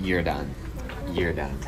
You're done. You're done.